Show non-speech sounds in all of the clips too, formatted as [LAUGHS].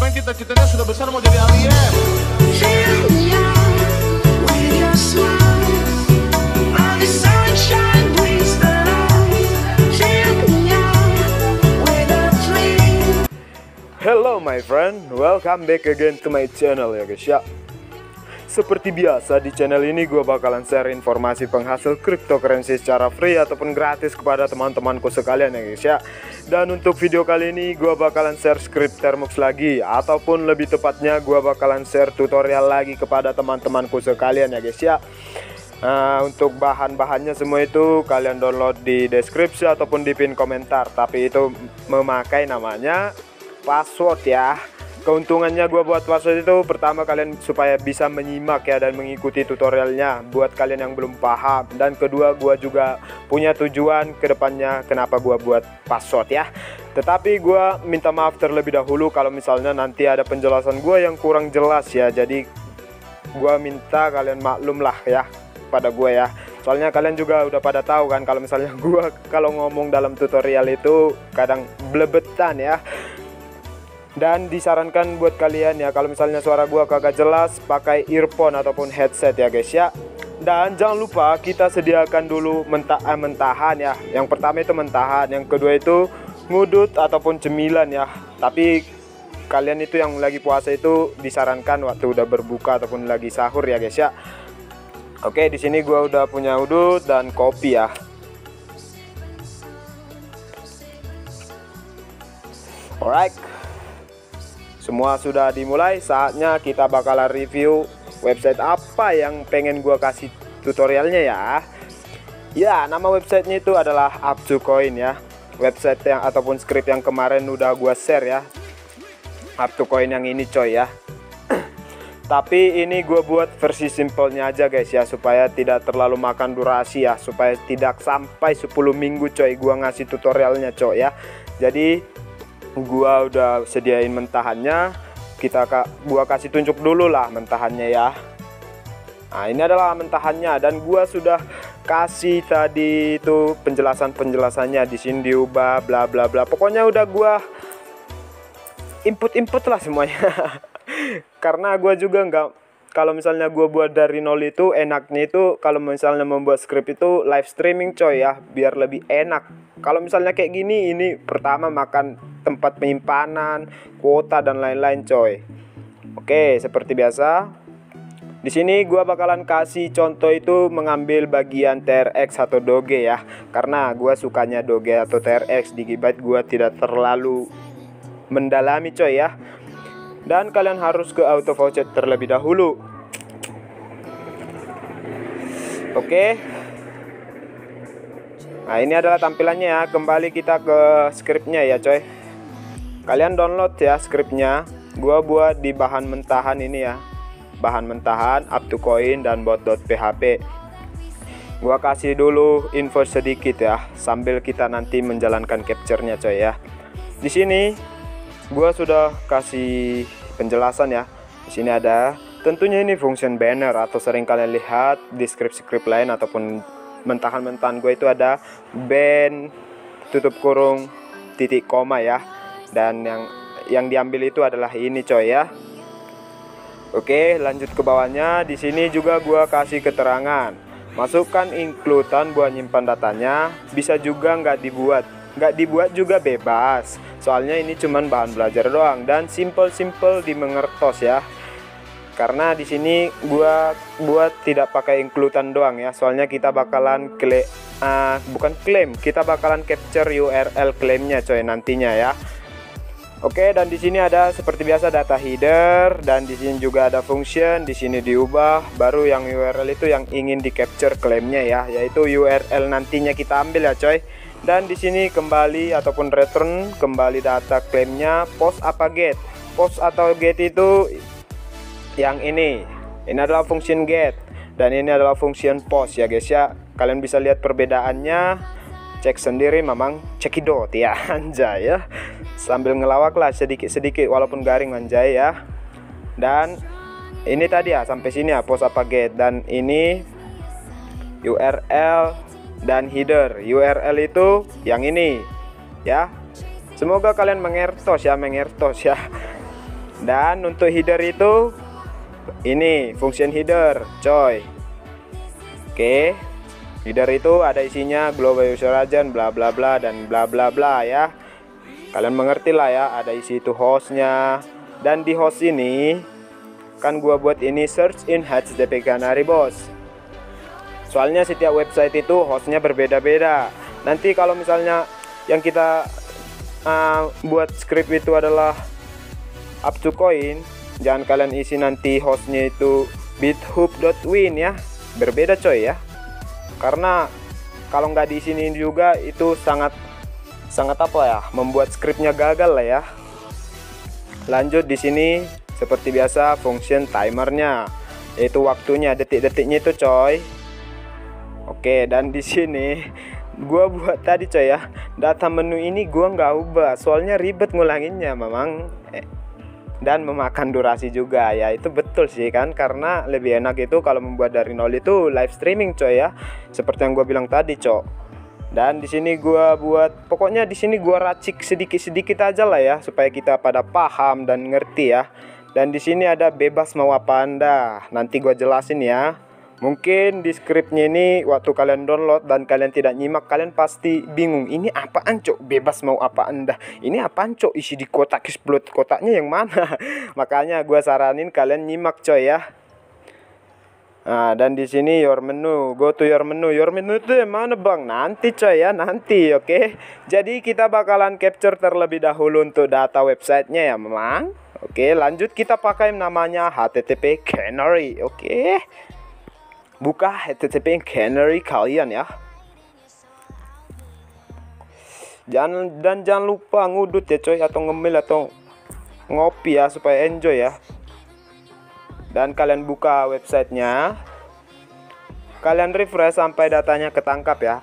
Siapa yang cita-citanya sudah besar mau jadi alien? Hello my friend, welcome back again to my channel ya guys. Ya Seperti biasa di channel ini gue bakalan share informasi penghasil cryptocurrency secara free ataupun gratis kepada teman-temanku sekalian ya guys ya. Dan untuk video kali ini gue bakalan share script Termux lagi Ataupun lebih tepatnya gue bakalan share tutorial lagi kepada teman-temanku sekalian ya guys ya. Nah, untuk bahan-bahannya semua itu kalian download di deskripsi ataupun di pin komentar. Tapi itu memakai namanya password ya keuntungannya gue buat password itu pertama kalian supaya bisa menyimak ya dan mengikuti tutorialnya buat kalian yang belum paham. Dan kedua gue juga punya tujuan ke depannya kenapa gue buat password ya. Tetapi gue minta maaf terlebih dahulu kalau misalnya nanti ada penjelasan gue yang kurang jelas ya. Jadi gue minta kalian maklum lah ya pada gue ya. Soalnya kalian juga udah pada tahu kan kalau misalnya [LAUGHS] gue kalau ngomong dalam tutorial itu kadang blebetan ya dan disarankan buat kalian ya kalau misalnya suara gua kagak jelas pakai earphone ataupun headset ya guys ya. Dan jangan lupa kita sediakan dulu mentah eh, mentahan ya. Yang pertama itu mentahan yang kedua itu ngudut ataupun cemilan ya. Tapi kalian itu yang lagi puasa itu disarankan waktu udah berbuka ataupun lagi sahur ya guys ya. Oke di sini gua udah punya udut dan kopi ya. Alright semua sudah dimulai, saatnya kita bakalan review website apa yang pengen gua kasih tutorialnya ya. Ya, nama websitenya itu adalah up to coin ya. Website yang ataupun script yang kemarin udah gua share ya. Up to coin yang ini coy ya. [CLEARS THROAT] Tapi ini gue buat versi simpelnya aja guys ya supaya tidak terlalu makan durasi ya, supaya tidak sampai 10 minggu coy gua ngasih tutorialnya coy ya. Jadi gua udah sediain mentahannya. Kita gua kasih tunjuk dulu lah mentahannya ya. Nah ini adalah mentahannya dan gua sudah kasih tadi itu penjelasan-penjelasannya. Di sini diubah bla bla bla. Pokoknya udah gua input-input lah semuanya. [LAUGHS] Karena gua juga nggak kalau misalnya gue buat dari nol itu enaknya itu kalau misalnya membuat script itu live streaming coy ya biar lebih enak. Kalau misalnya kayak gini ini pertama makan tempat penyimpanan kuota dan lain-lain coy. Oke seperti biasa. Di sini gue bakalan kasih contoh itu mengambil bagian TRX atau Doge ya. Karena gue sukanya Doge atau TRX di Gigabyte gue tidak terlalu mendalami coy ya dan kalian harus ke auto voucher terlebih dahulu. Oke. Nah ini adalah tampilannya ya. Kembali kita ke scriptnya ya coy. Kalian download ya scriptnya gua buat di bahan mentahan ini ya. Bahan mentahan up to coin dan bot.php gua kasih dulu info sedikit ya sambil kita nanti menjalankan capture-nya coy ya. Di sini gua sudah kasih penjelasan ya. Di sini ada tentunya ini function banner atau sering kalian lihat di script-script lain ataupun mentahan-mentahan gue itu ada band tutup kurung titik koma ya. Dan yang yang diambil itu adalah ini coy ya. Oke lanjut ke bawahnya. Di sini juga gua kasih keterangan. Masukkan includean buat nyimpan datanya. Bisa juga nggak dibuat. Nggak dibuat juga bebas soalnya ini cuman bahan belajar doang. Dan simple-simple dimengertos ya. Karena di sini gua buat tidak pakai includean doang ya. Soalnya kita bakalan kle uh, bukan klaim kita bakalan capture URL klaimnya coy nantinya ya. Oke dan di sini ada seperti biasa data header. Dan di sini juga ada function. Di sini diubah. Baru yang URL itu yang ingin di capture klaimnya ya. Yaitu URL nantinya kita ambil ya coy dan di sini kembali ataupun return kembali data klaimnya post apa get post atau get itu yang ini. Ini adalah function get dan ini adalah function post ya guys ya. Kalian bisa lihat perbedaannya. Cek sendiri memang cekidot ya [LAUGHS] anjay ya. Sambil ngelawak lah sedikit-sedikit walaupun garing anjay ya. Dan ini tadi ya sampai sini ya post apa get dan ini URL dan header URL itu yang ini ya. Semoga kalian mengertos ya mengertos ya. [LAUGHS] Dan untuk header itu ini function header coy. Oke header itu ada isinya global user agent bla bla bla dan bla bla bla ya. Kalian mengerti lah ya ada isi itu hostnya. Dan di host ini kan gua buat ini search in HTTP Canary bos soalnya setiap website itu hostnya berbeda-beda. Nanti kalau misalnya yang kita uh, buat script itu adalah up to coin jangan kalian isi nanti hostnya itu bithub.win ya. Berbeda coy ya. Karena kalau nggak di sini juga itu sangat sangat apa ya membuat scriptnya gagal lah ya. Lanjut di sini seperti biasa function timernya yaitu waktunya detik-detiknya itu coy oke dan di sini gua buat tadi coy ya. Data menu ini gua nggak ubah soalnya ribet ngulanginnya memang eh, dan memakan durasi juga. Ya itu betul sih kan? Karena lebih enak itu kalau membuat dari nol itu live streaming coy ya. Seperti yang gue bilang tadi cok. Dan di sini gua buat pokoknya di sini gua racik sedikit-sedikit aja lah ya supaya kita pada paham dan ngerti ya. Dan di sini ada bebas mau apa anda. Nanti gua jelasin ya Mungkin di scriptnya ini waktu kalian download dan kalian tidak nyimak kalian pasti bingung ini apaan cok bebas mau apa anda ini apaan cok isi di kotak explode kotaknya yang mana [LAUGHS] makanya gue saranin kalian nyimak coy ya Nah, dan di sini your menu, go to your menu. Your menu itu yang mana bang? Nanti coy ya, nanti oke. Okay? Jadi kita bakalan capture terlebih dahulu untuk data websitenya ya memang. Oke, okay, lanjut kita pakai namanya HTTP Canary, oke. Okay? Buka HTTP Canary kalian ya. Jangan dan jangan lupa ngudut ya coy atau ngemil atau ngopi ya supaya enjoy ya. Dan kalian buka websitenya. Kalian refresh sampai datanya ketangkap ya.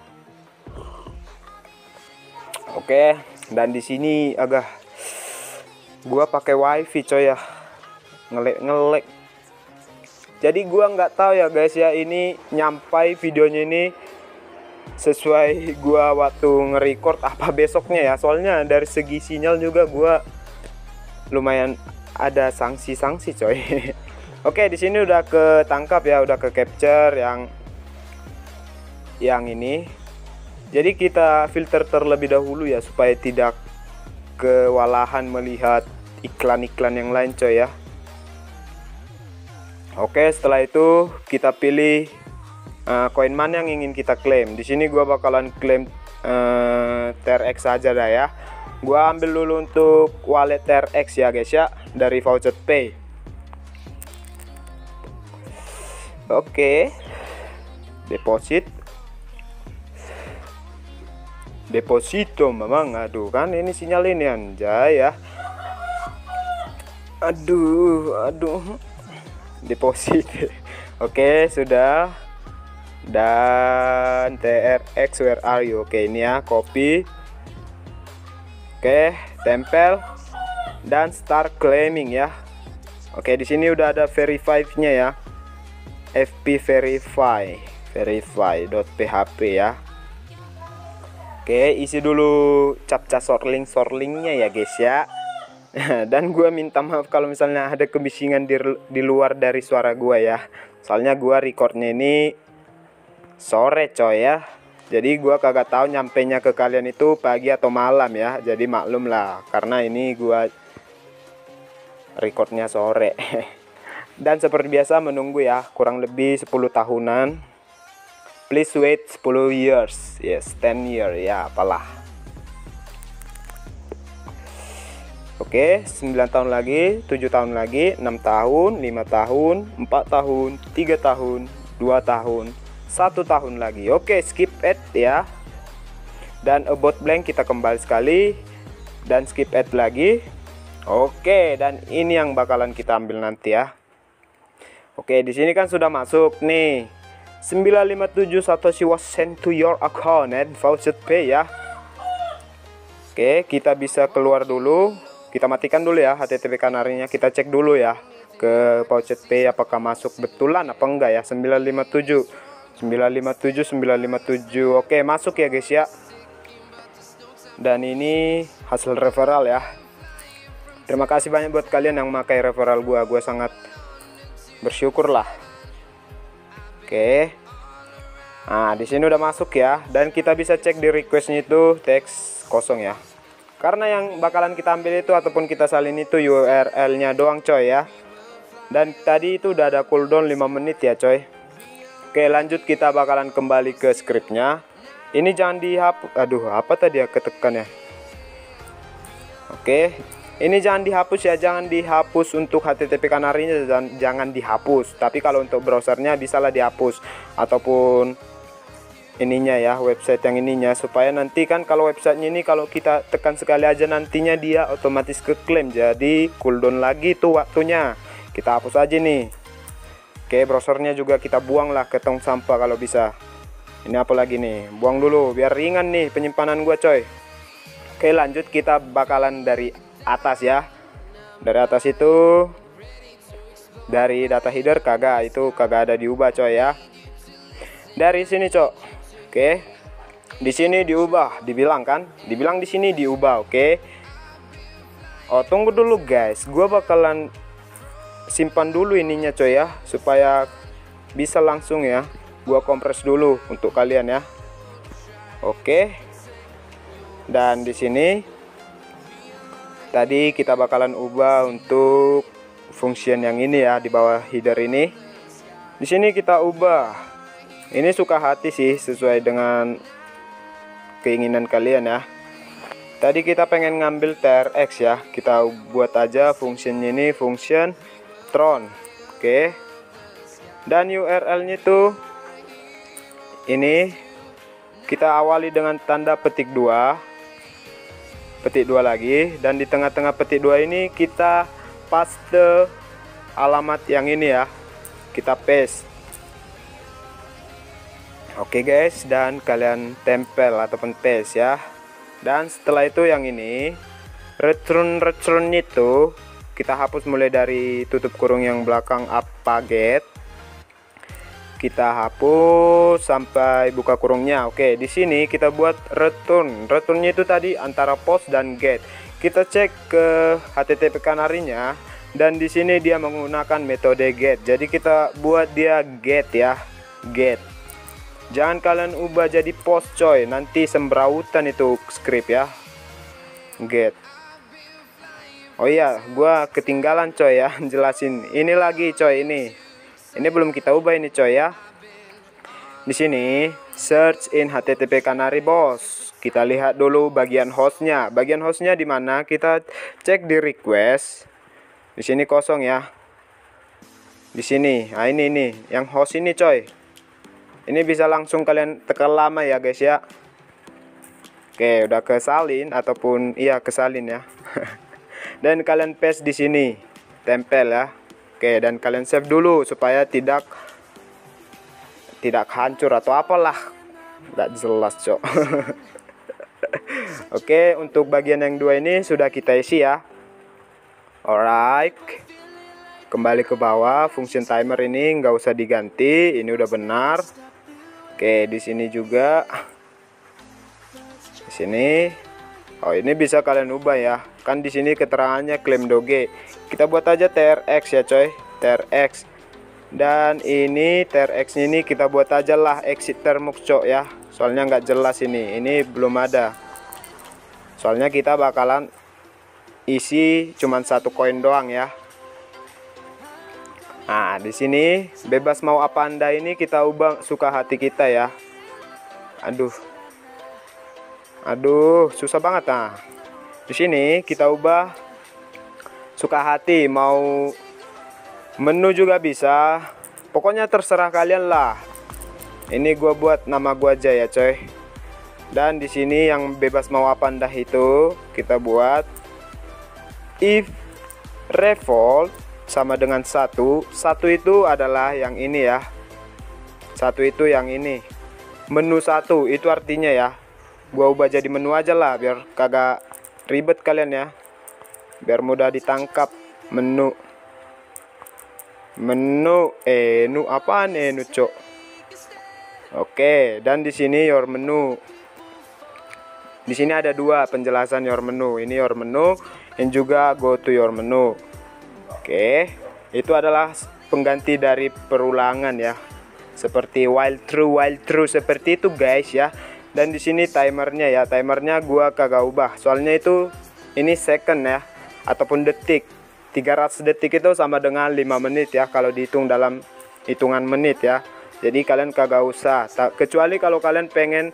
Oke dan di sini agak gua pakai wifi coy ya. Ngelek ngelek jadi gua nggak tahu ya guys ya ini nyampai videonya ini sesuai gua waktu nge-record apa besoknya ya. Soalnya dari segi sinyal juga gua lumayan ada sanksi-sanksi coy. [LAUGHS] Oke di sini udah ketangkap ya udah ke capture yang yang ini. Jadi kita filter terlebih dahulu ya supaya tidak kewalahan melihat iklan-iklan yang lain coy ya Oke, setelah itu kita pilih uh, koin mana yang ingin kita klaim. Di sini gua bakalan klaim uh, TRX saja dah ya. Gua ambil dulu untuk wallet TRX ya guys ya dari Voucher Pay. Oke. Deposit. Deposito memang aduh kan ini sinyal ini anjay ya. Aduh, aduh deposit. [LAUGHS] Oke sudah. Dan TRX where are you? Oke ini ya copy. Oke tempel. Dan start claiming ya. Oke di sini udah ada verify nya ya fp verify. Verify.php ya. Oke, isi dulu captcha sorling sorlingnya ya guys ya. [LAUGHS] dan gue minta maaf kalau misalnya ada kebisingan di, di luar dari suara gue ya. Soalnya gue recordnya ini sore coy ya. Jadi gue kagak tahu nyampe nya ke kalian itu pagi atau malam ya. Jadi maklum lah karena ini gue recordnya sore. [LAUGHS] Dan seperti biasa menunggu ya kurang lebih 10 tahunan. Please wait 10 years. Yes 10 year ya apalah Oke, 9 tahun lagi, 7 tahun lagi, 6 tahun, 5 tahun, 4 tahun, 3 tahun, 2 tahun, 1 tahun lagi. Oke, skip add ya. Dan about blank kita kembali sekali dan skip add lagi. Oke, dan ini yang bakalan kita ambil nanti ya. Oke, di sini kan sudah masuk nih. 957 Satoshi was sent to your account and voucher pay ya. Oke, kita bisa keluar dulu kita matikan dulu ya HTTP kanarinya. Kita cek dulu ya ke Pouchet Pay apakah masuk betulan apa enggak ya. 957 957 957 oke masuk ya guys ya. Dan ini hasil referral ya. Terima kasih banyak buat kalian yang pakai referral gua. Gua sangat bersyukur lah oke. Nah di sini udah masuk ya. Dan kita bisa cek di requestnya itu teks kosong ya karena yang bakalan kita ambil itu ataupun kita salin itu URL nya doang coy ya. Dan tadi itu udah ada cooldown 5 menit ya coy. Oke lanjut kita bakalan kembali ke scriptnya. Ini jangan dihapus aduh apa tadi ya ketekan ya? Oke, ini jangan dihapus ya, jangan dihapus untuk HTTP kanarinya dan jangan dihapus. Tapi kalau untuk browsernya bisalah dihapus. Ataupun ininya ya website yang ininya supaya nanti kan kalau websitenya ini kalau kita tekan sekali aja nantinya dia otomatis ke klaim jadi cooldown lagi tuh waktunya. Kita hapus aja nih. Oke browsernya juga kita buang lah ke tong sampah kalau bisa. Ini apa lagi nih? Buang dulu biar ringan nih penyimpanan gua coy. Oke lanjut kita bakalan dari atas ya. Dari atas itu Dari data header kagak Itu kagak ada diubah coy ya. Dari sini cok Oke? Di sini diubah Dibilang kan? Dibilang di sini diubah oke? Oh tunggu dulu guys. Gua bakalan simpan dulu ininya coy ya Supaya bisa langsung ya. Gua kompres dulu untuk kalian ya. Oke? Dan di sini tadi kita bakalan ubah untuk function yang ini ya di bawah header ini. Di sini kita ubah ini suka hati sih sesuai dengan keinginan kalian ya. Tadi kita pengen ngambil TRX ya. Kita buat aja fungsinya ini function tron. Oke. Dan URL nya itu ini kita awali dengan tanda petik dua. Petik dua lagi. Dan di tengah-tengah petik dua ini kita paste alamat yang ini ya. Kita paste oke guys dan kalian tempel ataupun paste ya. Dan setelah itu yang ini return return itu kita hapus mulai dari tutup kurung yang belakang apa get kita hapus sampai buka kurungnya. Oke di sini kita buat return returnnya itu tadi antara post dan get kita cek ke http kanarinya dan di sini dia menggunakan metode get jadi kita buat dia get ya. Get jangan kalian ubah jadi post coy. Nanti sembrautan itu script ya. Get. Oh iya gua ketinggalan coy ya. [LAUGHS] Jelasin. Ini lagi coy ini. Ini belum kita ubah ini coy ya. Di sini search in http canary bos. Kita lihat dulu bagian hostnya. Bagian hostnya di mana? Kita cek di request. Di sini kosong ya. Di sini. Nah ini ini. Yang host ini coy ini bisa langsung kalian tekan lama ya guys ya oke udah kesalin ataupun iya kesalin ya [LAUGHS] dan kalian paste di sini tempel ya Oke, dan kalian save dulu supaya tidak tidak hancur atau apalah. Tidak jelas, Cok. [LAUGHS] Oke, untuk bagian yang dua ini sudah kita isi ya. Alright. Kembali ke bawah, function timer ini nggak usah diganti, ini udah benar. Oke, di sini juga. Di sini. Oh, ini bisa kalian ubah ya. Kan di sini keterangannya klaim doge. Kita buat aja TRX ya coy. TRX dan ini TRX ini kita buat aja lah exit termux cok ya. Soalnya nggak jelas ini. Ini belum ada. Soalnya kita bakalan isi cuman satu koin doang ya nah di sini bebas mau apa anda ini kita ubah suka hati kita ya. Aduh. Aduh susah banget nah. Di sini kita ubah suka hati mau menu juga bisa. Pokoknya terserah kalian lah. Ini gua buat nama gua aja ya coy. Dan di sini yang bebas mau apa anda itu kita buat if revolt sama dengan satu. Satu itu adalah yang ini ya. Satu itu yang ini. Menu satu itu artinya ya. Gua ubah jadi menu aja lah biar kagak ribet kalian ya. Biar mudah ditangkap. Menu. Menu eh nu apaan eh nu cok? Oke dan di sini your menu. Di sini ada dua penjelasan your menu. Ini your menu dan juga go to your menu oke. Itu adalah pengganti dari perulangan ya. Seperti while true while true seperti itu guys ya. Dan di sini timernya ya. Timernya gua kagak ubah. Soalnya itu ini second ya ataupun detik. 300 detik itu sama dengan 5 menit ya kalau dihitung dalam hitungan menit ya. Jadi kalian kagak usah. Kecuali kalau kalian pengen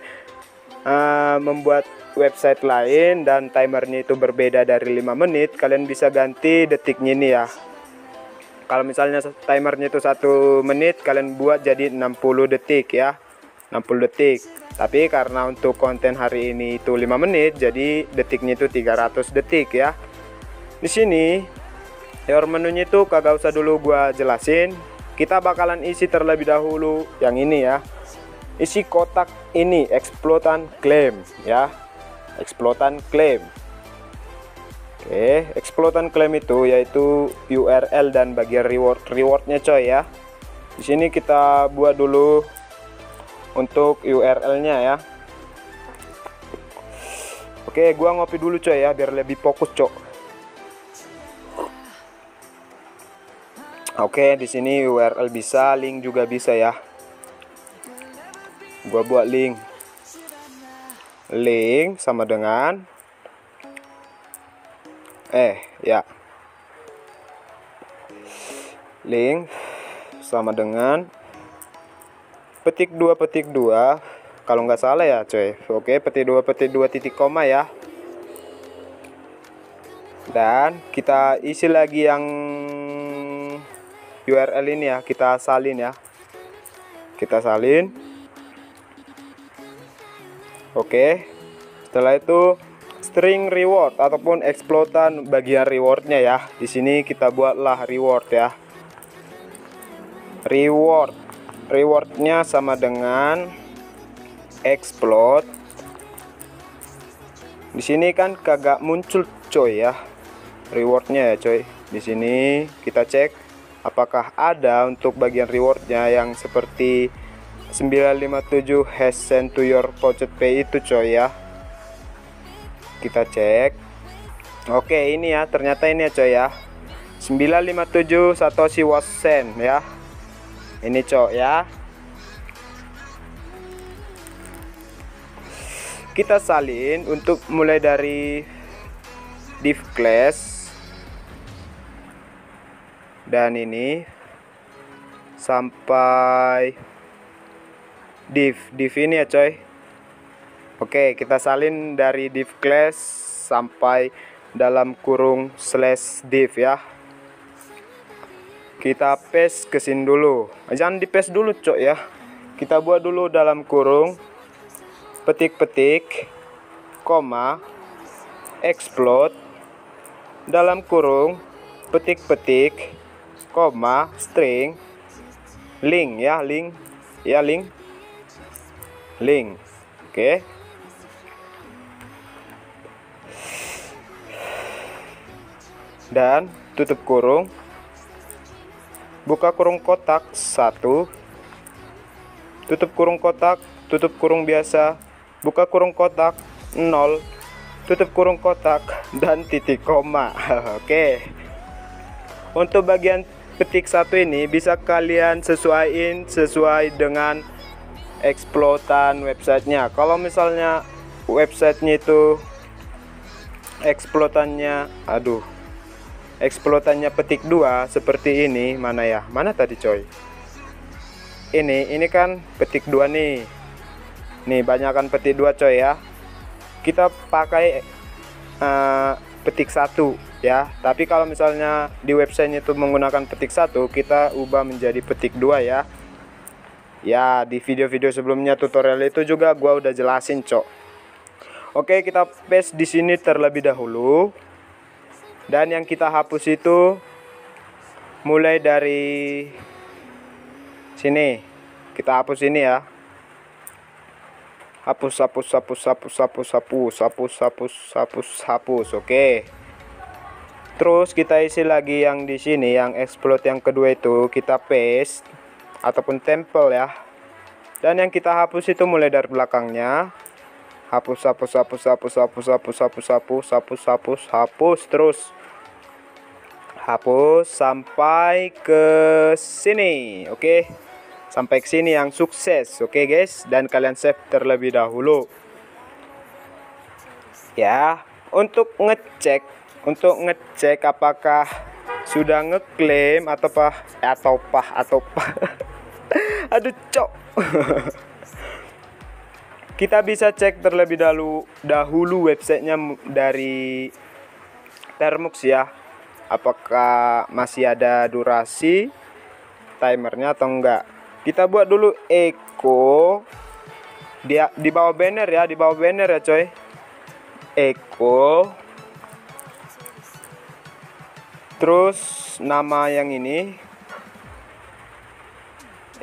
uh, membuat website lain dan timernya itu berbeda dari 5 menit kalian bisa ganti detiknya ini ya. Kalau misalnya timernya itu satu menit kalian buat jadi 60 detik ya. 60 detik. Tapi karena untuk konten hari ini itu 5 menit jadi detiknya itu 300 detik ya. Di sini your menunya itu kagak usah dulu gua jelasin. Kita bakalan isi terlebih dahulu yang ini ya. Isi kotak ini eksploitan klaim ya eksploitan klaim Oke, eksploitan klaim itu yaitu URL dan bagian reward rewardnya coy ya. Di sini kita buat dulu untuk URL-nya ya. Oke, gua ngopi dulu coy ya biar lebih fokus cok. Oke, di sini URL bisa, link juga bisa ya. Gua buat link. Link sama dengan eh ya. Link sama dengan petik dua petik dua. Kalau nggak salah ya coy oke petik dua petik dua titik koma ya. Dan kita isi lagi yang URL ini ya. Kita salin ya. Kita salin oke. Setelah itu string reward ataupun eksploitan bagian rewardnya ya. Di sini kita buatlah reward ya. Reward. Rewardnya sama dengan explode. Di sini kan kagak muncul coy ya. Rewardnya ya coy. Di sini kita cek apakah ada untuk bagian rewardnya yang seperti 957 has sent to your pocket pay itu coy ya. Kita cek. Oke ini ya ternyata ini ya coy ya. 957 Satoshi was sent ya. Ini coy ya. Kita salin untuk mulai dari div class. Dan ini sampai div div ini ya coy Oke, kita salin dari div class sampai dalam kurung slash div ya. Kita paste ke sini dulu. Jangan di paste dulu, cok ya. Kita buat dulu dalam kurung petik-petik koma explode dalam kurung petik-petik koma string link ya, link ya, link link. Oke. dan tutup kurung. Buka kurung kotak satu. Tutup kurung kotak tutup kurung biasa. Buka kurung kotak nol. Tutup kurung kotak dan titik koma. [LAUGHS] Oke. Untuk bagian petik satu ini bisa kalian sesuaiin sesuai dengan eksploitan websitenya. Kalau misalnya websitenya itu eksploitannya aduh eksploitannya petik dua seperti ini mana ya? Mana tadi coy? Ini ini kan petik dua nih. Nih banyakkan petik dua coy ya. Kita pakai uh, petik satu ya. Tapi kalau misalnya di websitenya itu menggunakan petik satu kita ubah menjadi petik dua ya ya di video-video sebelumnya tutorial itu juga gua udah jelasin cok. Oke kita paste di sini terlebih dahulu. Dan yang kita hapus itu mulai dari sini. Kita hapus ini ya. Hapus hapus hapus hapus hapus hapus hapus hapus hapus hapus. Oke. Terus kita isi lagi yang di sini yang explode yang kedua itu. Kita paste ataupun tempel ya. Dan yang kita hapus itu mulai dari belakangnya. Hapus hapus hapus hapus hapus hapus hapus hapus hapus hapus hapus terus. Hapus sampai ke sini oke? Sampai ke sini yang sukses oke guys? Dan kalian save terlebih dahulu. Ya untuk ngecek untuk ngecek apakah sudah ngeklaim atau apa atau pah atau pah [LAUGHS] [LAUGHS] aduh cok. [LAUGHS] Kita bisa cek terlebih dahulu dahulu websitenya dari Termux ya. Apakah masih ada durasi timernya atau enggak? Kita buat dulu echo. Dia di bawah banner ya di bawah banner ya coy. Echo. Terus nama yang ini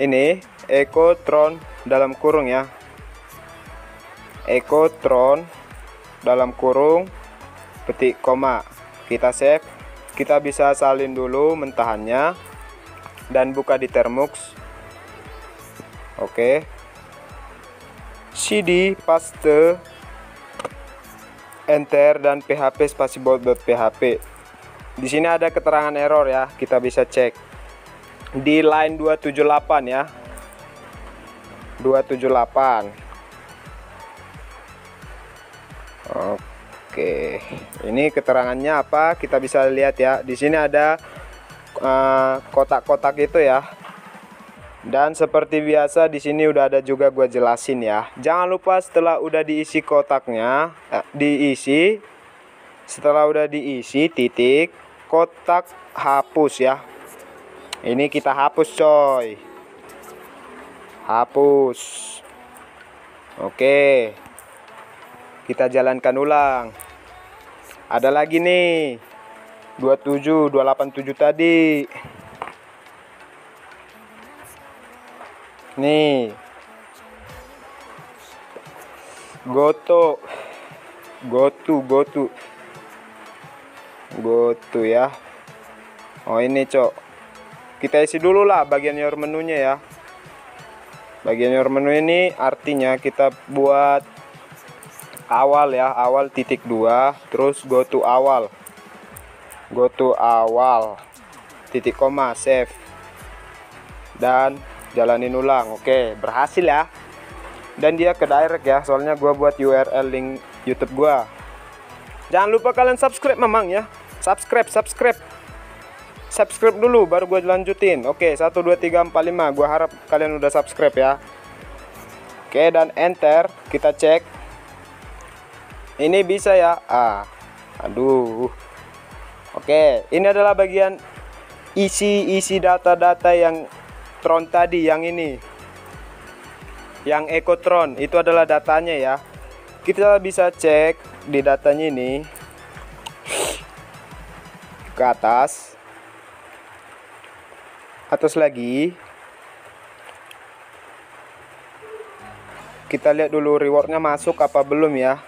ini Ecotron dalam kurung ya. Ecotron dalam kurung petik koma. Kita save kita bisa salin dulu mentahannya dan buka di termux. Oke. Cd paste enter dan php spaceboard.php di sini ada keterangan error ya kita bisa cek di line 278 ya 278 Oke, ini keterangannya apa? Kita bisa lihat ya. Di sini ada eh, kotak-kotak itu ya. Dan seperti biasa di sini udah ada juga gua jelasin ya. Jangan lupa setelah udah diisi kotaknya, eh, diisi setelah udah diisi titik kotak hapus ya. Ini kita hapus coy. Hapus. Oke. Kita jalankan ulang. Ada lagi nih. 27, 287 tadi. Nih. Goto. Gotu, gotu. Gotu ya. Oh ini, Cok. Kita isi dulu lah bagian your menunya ya. Bagian your menu ini artinya kita buat awal ya, awal titik dua, terus go to awal. Go to awal. Titik koma save. Dan jalanin ulang. Oke, berhasil ya. Dan dia ke direct ya, soalnya gua buat URL link YouTube gua. Jangan lupa kalian subscribe memang ya. Subscribe, subscribe. Subscribe dulu baru gue lanjutin. Oke, 1 2 3 4 5. Gua harap kalian udah subscribe ya. Oke, dan enter. Kita cek. Ini bisa ya. Ah. Aduh. Oke, ini adalah bagian isi-isi data-data yang Tron tadi yang ini. Yang Ecotron itu adalah datanya ya. Kita bisa cek di datanya ini ke atas atas lagi kita lihat dulu rewardnya masuk apa belum ya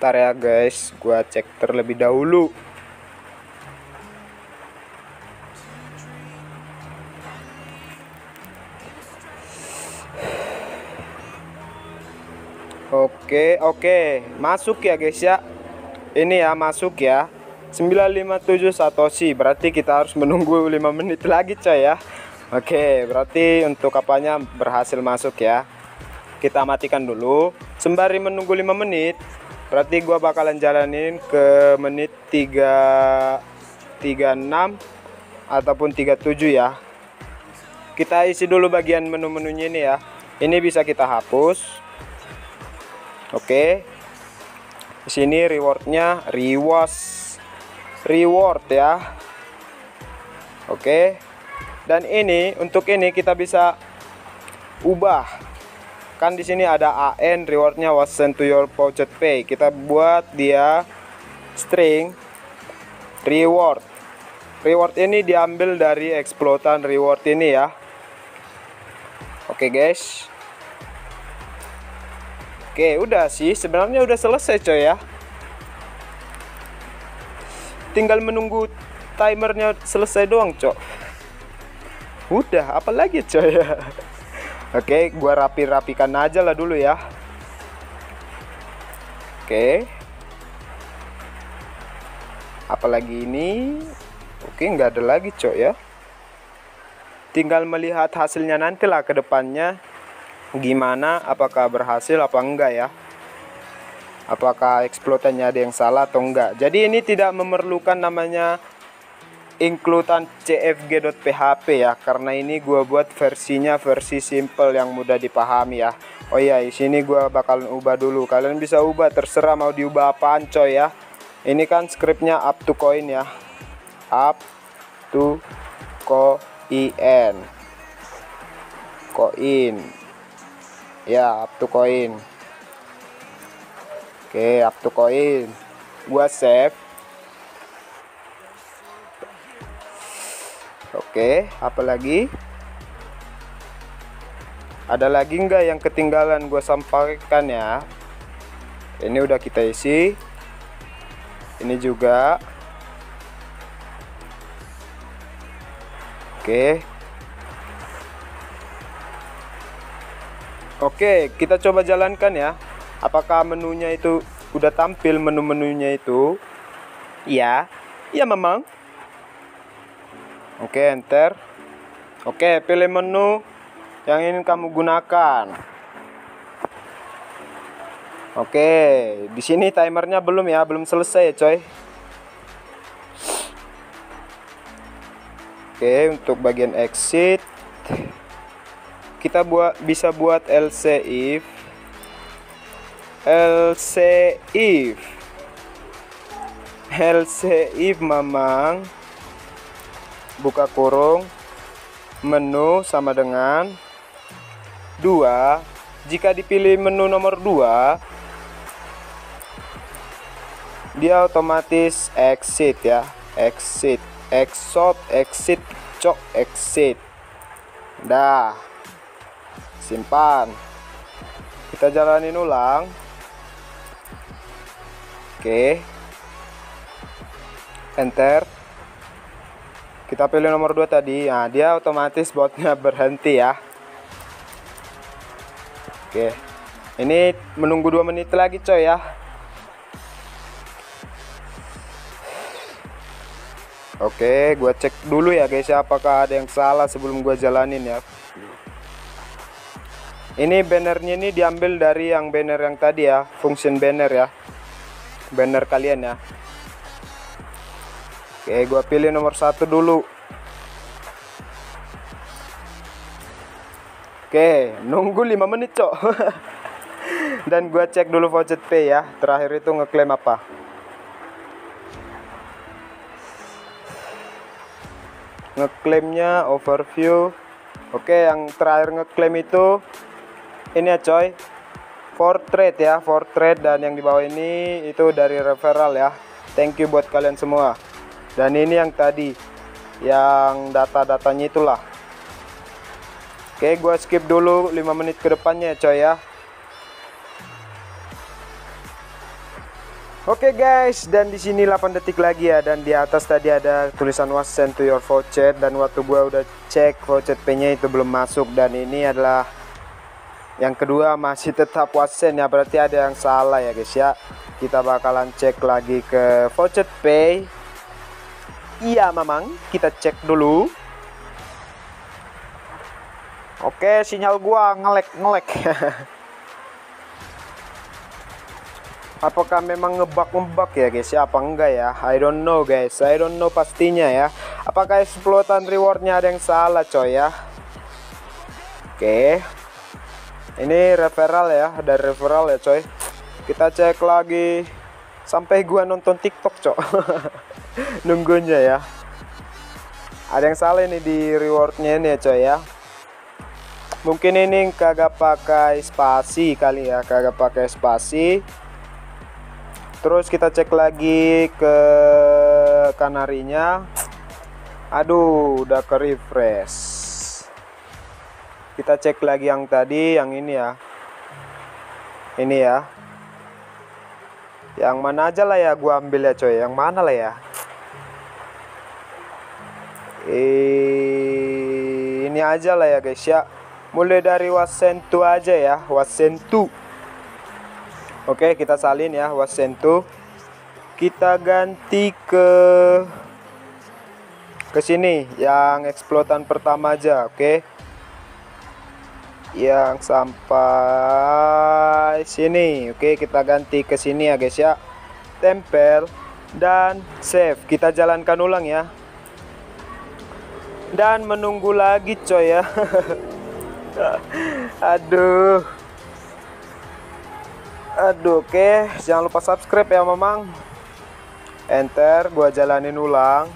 ntar ya guys gua cek terlebih dahulu Oke, oke. Masuk ya, guys ya. Ini ya, masuk ya. 957 Satoshi. Berarti kita harus menunggu 5 menit lagi, coy ya. Oke, berarti untuk apanya berhasil masuk ya. Kita matikan dulu. Sembari menunggu 5 menit, berarti gua bakalan jalanin ke menit 3 36 ataupun 37 ya. Kita isi dulu bagian menu-menunya ini ya. Ini bisa kita hapus. Oke. Di sini rewardnya rewards reward ya. Oke. Dan ini untuk ini kita bisa ubah. Kan di sini ada AN rewardnya was sent to your voucher pay. Kita buat dia string reward. Reward ini diambil dari exploitan reward ini ya. Oke guys. Oke, udah sih. Sebenarnya udah selesai coy ya. Tinggal menunggu timernya selesai doang, cok. Udah, apalagi coy ya. [LAUGHS] Oke, gua rapi-rapikan aja lah dulu ya. Oke. Apalagi ini? Oke, nggak ada lagi, cok ya. Tinggal melihat hasilnya nantilah ke depannya gimana apakah berhasil apa enggak ya. Apakah eksploitannya ada yang salah atau enggak. Jadi ini tidak memerlukan namanya includean cfg.php ya karena ini gua buat versinya versi simple yang mudah dipahami ya. Oh iya di sini gua bakalan ubah dulu. Kalian bisa ubah terserah mau diubah apaan coy ya. Ini kan scriptnya up to coin ya. Up to coin. Coin. Ya up to coin oke up to coin gua save Oke, apa lagi? Ada lagi nggak yang ketinggalan gue sampaikan ya? Ini udah kita isi. Ini juga. Oke. Oke, kita coba jalankan ya. Apakah menunya itu udah tampil menu-menunya itu? Iya. Iya, memang. Oke, enter. Oke, pilih menu yang ingin kamu gunakan. Oke, di sini timernya belum ya, belum selesai, coy. Oke, untuk bagian exit kita buat bisa buat else if else if else if mamang. Buka kurung. Menu sama dengan 2 jika dipilih menu nomor 2 dia otomatis exit ya. Exit. Exit exit cok exit. Dah. Simpan. Kita jalanin ulang oke. Enter. Kita pilih nomor 2 tadi. Nah dia otomatis botnya [LAUGHS] berhenti ya. Oke. Ini menunggu 2 menit lagi coy ya. Oke, gua cek dulu ya guys ya apakah ada yang salah sebelum gua jalanin ya. Ini bannernya ini diambil dari yang banner yang tadi ya, function banner ya. Banner kalian ya. Oke, gua pilih nomor satu dulu. Oke, nunggu 5 menit, Cok. [LAUGHS] Dan gua cek dulu voucher pay ya. Terakhir itu ngeklaim apa? Ngeklaimnya overview. Oke, yang terakhir ngeklaim itu ini ya, coy. For trade ya, for trade dan yang di bawah ini itu dari referral ya. Thank you buat kalian semua. Dan ini yang tadi yang data-datanya itulah. Oke gua skip dulu 5 menit ke depannya coy ya. Oke guys, dan di sini 8 detik lagi ya. Dan di atas tadi ada tulisan was sent to your voucher. Dan waktu gua udah cek voucher pay-nya itu belum masuk. Dan ini adalah yang kedua masih tetap was sent ya. Berarti ada yang salah ya guys ya. Kita bakalan cek lagi ke voucher pay. Iya memang. Kita cek dulu. Oke sinyal gua ngelek ngelek [LAUGHS] Apakah memang ngebak ngebak ya guys ya? Apa enggak ya? I don't know guys. I don't know pastinya ya. Apakah exploitan rewardnya ada yang salah coy ya? Oke Ini referral ya dari referral ya coy. Kita cek lagi. Sampai gua nonton tiktok cok. [LAUGHS] Nunggunya ya. Ada yang salah ini di rewardnya ini ya coy ya. Mungkin ini kagak pakai spasi kali ya kagak pakai spasi. Terus kita cek lagi ke kanarinya. Aduh udah ke refresh kita cek lagi yang tadi yang ini ya. Ini ya. Yang mana aja lah ya gua ambil ya coy. Yang mana lah ya? Ini aja lah ya guys ya. Mulai dari wasentu aja ya wasentu. Oke kita salin ya wasentu. Kita ganti ke ke sini yang eksplotan pertama aja oke yang sampai sini. Oke kita ganti ke sini ya guys ya. Tempel dan save. Kita jalankan ulang ya. Dan menunggu lagi coy ya. [LAUGHS] Aduh. Aduh oke. Jangan lupa subscribe ya mamang. Enter gua jalanin ulang.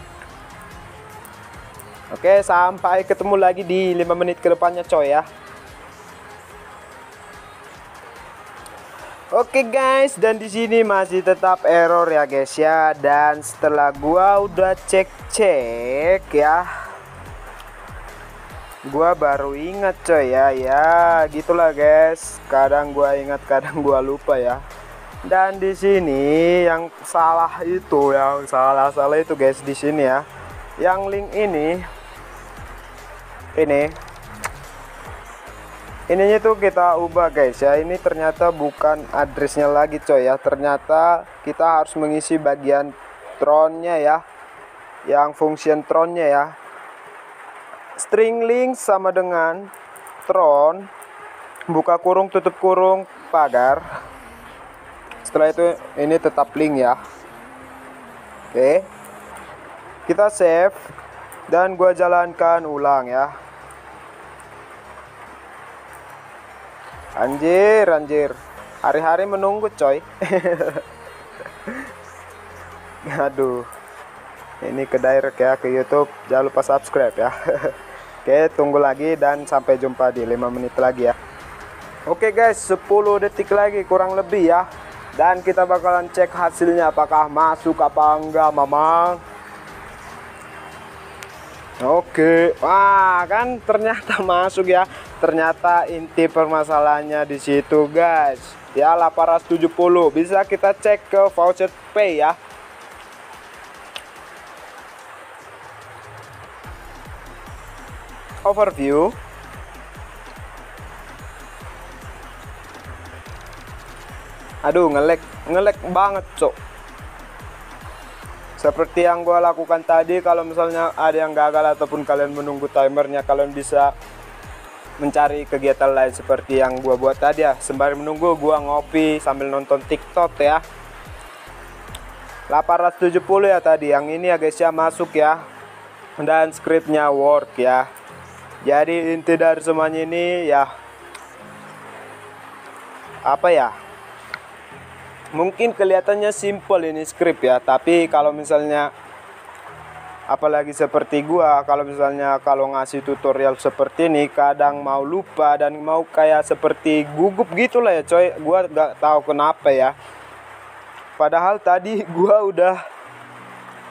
Oke sampai ketemu lagi di 5 menit ke depannya coy ya Oke guys, dan di sini masih tetap error ya guys ya. Dan setelah gua udah cek-cek ya, gua baru ingat coy ya. Ya gitulah guys. Kadang gua ingat kadang gua lupa ya. Dan di sini yang salah itu yang salah salah itu guys di sini ya. Yang link ini ini ininya tuh kita ubah guys ya. Ini ternyata bukan addressnya lagi coy ya. Ternyata kita harus mengisi bagian tronnya ya. Yang function tronnya ya. String link sama dengan tron. Buka kurung tutup kurung pagar. Setelah itu ini tetap link ya. Oke. Kita save dan gua jalankan ulang ya anjir anjir. Hari-hari menunggu coy. [LAUGHS] Aduh. Ini ke direct ya ke YouTube. Jangan lupa subscribe ya. [LAUGHS] Oke tunggu lagi dan sampai jumpa di 5 menit lagi ya. Oke guys 10 detik lagi kurang lebih ya. Dan kita bakalan cek hasilnya apakah masuk apa enggak mamang. Oke. Wah kan ternyata [LAUGHS] masuk ya ternyata inti permasalahannya di situ guys. Ya 870 bisa kita cek ke voucher pay ya. Overview. Aduh ngelek ngelek banget cok. Seperti yang gue lakukan tadi kalau misalnya ada yang gagal ataupun kalian menunggu timernya kalian bisa mencari kegiatan lain seperti yang gue buat tadi ya. Sembari menunggu gue ngopi sambil nonton tiktok ya. 870 ya tadi yang ini ya guys ya masuk ya. Dan scriptnya work ya. Jadi inti dari semuanya ini ya apa ya? Mungkin kelihatannya simple ini script ya tapi kalau misalnya apalagi seperti gua kalau misalnya kalau ngasih tutorial seperti ini kadang mau lupa dan mau kayak seperti gugup gitulah ya coy. Gua gak tahu kenapa ya. Padahal tadi [LAUGHS] gua udah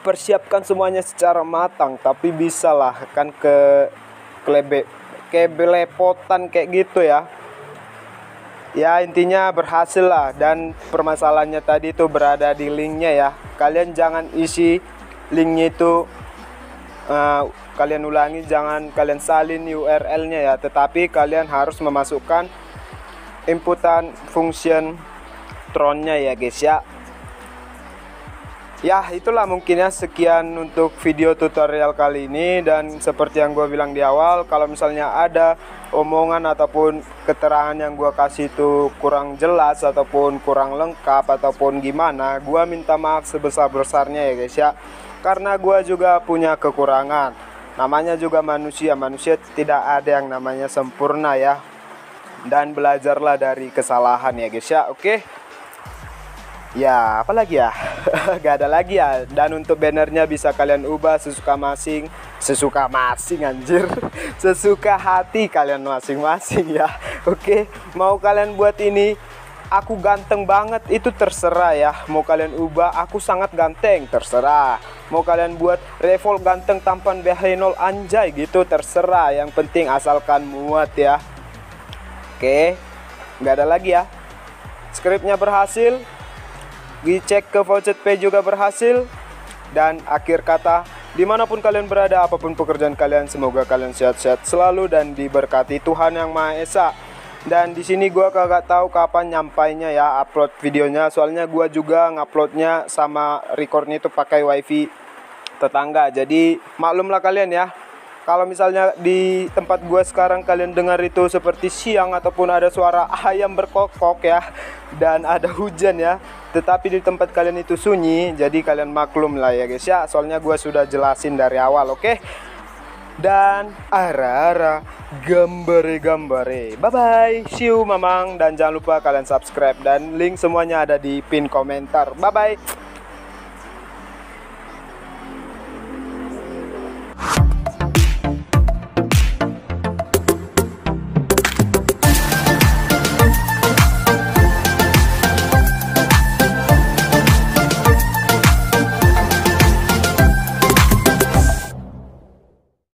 persiapkan semuanya secara matang tapi bisa lah kan ke klebe kebelepotan kayak gitu ya. Ya intinya berhasil lah dan permasalahannya tadi itu berada di linknya ya. Kalian jangan isi linknya itu uh, kalian ulangi jangan kalian salin URL-nya ya. Tetapi kalian harus memasukkan inputan function tronnya ya guys ya. Ya itulah mungkin ya sekian untuk video tutorial kali ini. Dan seperti yang gue bilang di awal kalau misalnya ada omongan ataupun keterangan yang gue kasih itu kurang jelas ataupun kurang lengkap ataupun gimana gue minta maaf sebesar-besarnya ya guys ya karena gue juga punya kekurangan namanya juga manusia manusia tidak ada yang namanya sempurna ya dan belajarlah dari kesalahan ya guys ya oke Ya, apalagi ya? [LAUGHS] Gak ada lagi ya. Dan untuk bannernya bisa kalian ubah sesuka masing, sesuka masing anjir, [LAUGHS] sesuka hati kalian masing-masing ya. [LAUGHS] Oke, mau kalian buat ini aku ganteng banget itu terserah ya. Mau kalian ubah aku sangat ganteng terserah. Mau kalian buat revol ganteng tampan behenol anjay gitu terserah. Yang penting asalkan muat ya. Oke, nggak ada lagi ya. Skripnya berhasil, dicek ke voucher pay juga berhasil dan akhir kata Di mana pun kalian berada, apa pun pekerjaan kalian, semoga kalian sehat-sehat selalu dan diberkati Tuhan Yang Maha Esa. Dan di sini gua kagak tahu kapan nyampainya ya upload videonya. Soalnya gua juga nguploadnya sama recordnya itu pakai wifi tetangga. Jadi maklumlah kalian ya. Kalau misalnya di tempat gua sekarang kalian dengar itu seperti siang ataupun ada suara ayam berkokok ya dan ada hujan ya. Tetapi di tempat kalian itu sunyi, jadi kalian maklum lah ya guys ya. Soalnya gua sudah jelasin dari awal, oke? dan ara-ara gambare-gambare. Bye-bye, see you mamang dan jangan lupa kalian subscribe dan link semuanya ada di pin komentar. Bye-bye.